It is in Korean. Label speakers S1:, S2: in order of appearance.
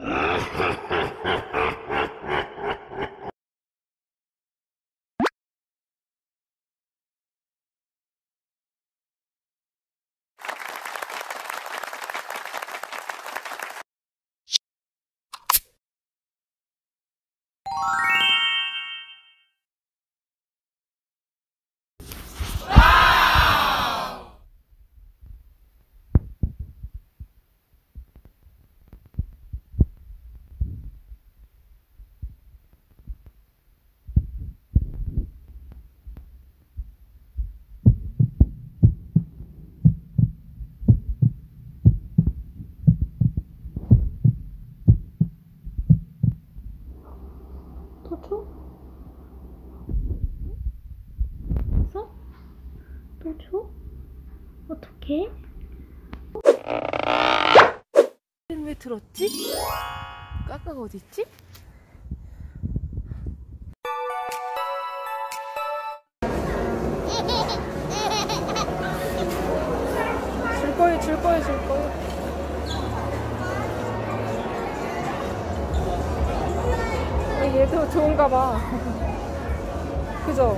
S1: you 줘? 있어? 또 줘? 어떡해?
S2: 왜 들었지? 까까가 어딨지? 줄 거예요, 줄 거예요, 줄 거예요. 얘도 좋은가 봐. 그죠?